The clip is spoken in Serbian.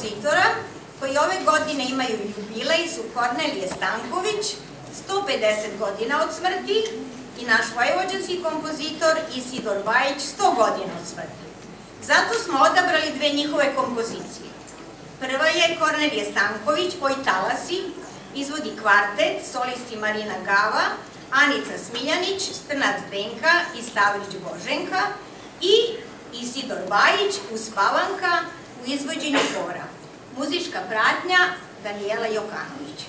kompozitora koji ove godine imaju jubilej su Kornelije Stanković, 150 godina od smrti, i naš vojvođanski kompozitor Isidor Bajić, 100 godina od smrti. Zato smo odabrali dve njihove kompozicije. Prva je Kornelije Stanković, Oj talasi, izvodi kvartet, solisti Marina Gava, Anica Smiljanić, Strnac Denka i Stavrić Boženka i Isidor Bajić, Uspavanka u izvođenju kora. Muzička pratnja Danijela Jokanović.